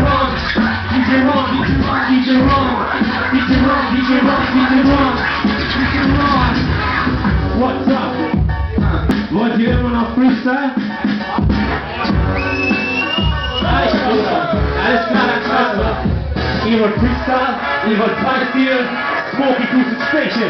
Ron, DJ Ron, DJ Ron, DJ Ron, DJ Ron, DJ Ron, DJ Ron, DJ What's up? What do you want to freestyle? Alles klar, alles klar. Ihr wollt Freestyle, ihr wollt Beispiel, Smokie Goose Station.